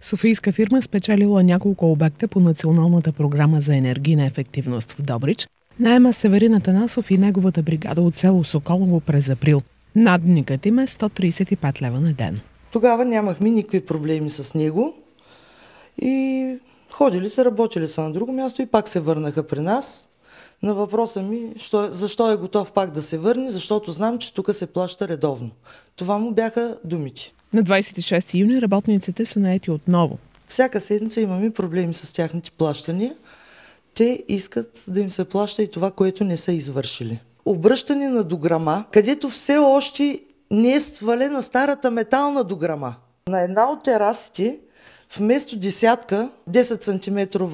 Софийска фирма спечелила няколко обекта по Националната програма за енергийна ефективност в Добрич. Найема Северин Атанасов и неговата бригада от село Соколово през април. Надникът им е 135 лева на ден. Тогава нямахме никакви проблеми с него и ходили са, работили са на друго място и пак се върнаха при нас. На въпроса ми, що, защо е готов пак да се върне, защото знам, че тук се плаща редовно. Това му бяха думите. На 26 юни работниците са наети отново. Всяка седмица имаме проблеми с тяхните плащания. Те искат да им се плаща и това, което не са извършили. Обръщане на дограма, където все още не е свалена старата метална дограма. На една от терасите вместо десятка, 10 см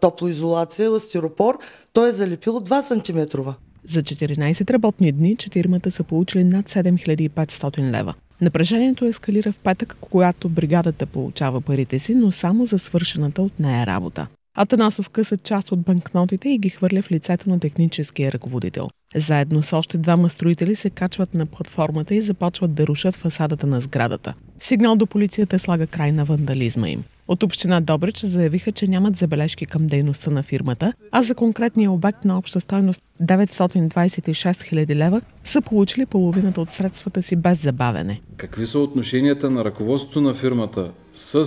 топлоизолация, стиропор, той е залепил 2 см. За 14 работни дни четирмата са получили над 7500 лева. Напрежението ескалира в петък, когато бригадата получава парите си, но само за свършената от нея работа. Атанасов къса част от банкнотите и ги хвърля в лицето на техническия ръководител. Заедно с още двама строители се качват на платформата и започват да рушат фасадата на сградата. Сигнал до полицията слага край на вандализма им. От община Добрич заявиха, че нямат забележки към дейността на фирмата, а за конкретния обект на обща стойност 926 000 лева са получили половината от средствата си без забавене. Какви са отношенията на ръководството на фирмата с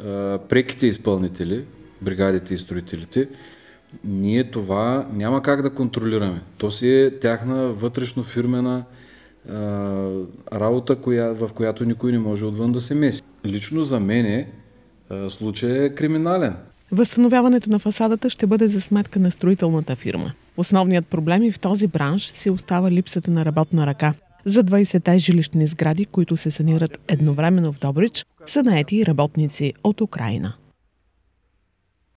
е, преките изпълнители, бригадите и строителите, ние това няма как да контролираме. То си е тяхна вътрешно фирмена е, работа, коя, в която никой не може отвън да се меси. Лично за мен е, случай е криминален. Възстановяването на фасадата ще бъде за сметка на строителната фирма. Основният проблем и в този бранш си остава липсата на работна ръка. За 20-те жилищни сгради, които се санират едновременно в Добрич, са наети работници от Украина.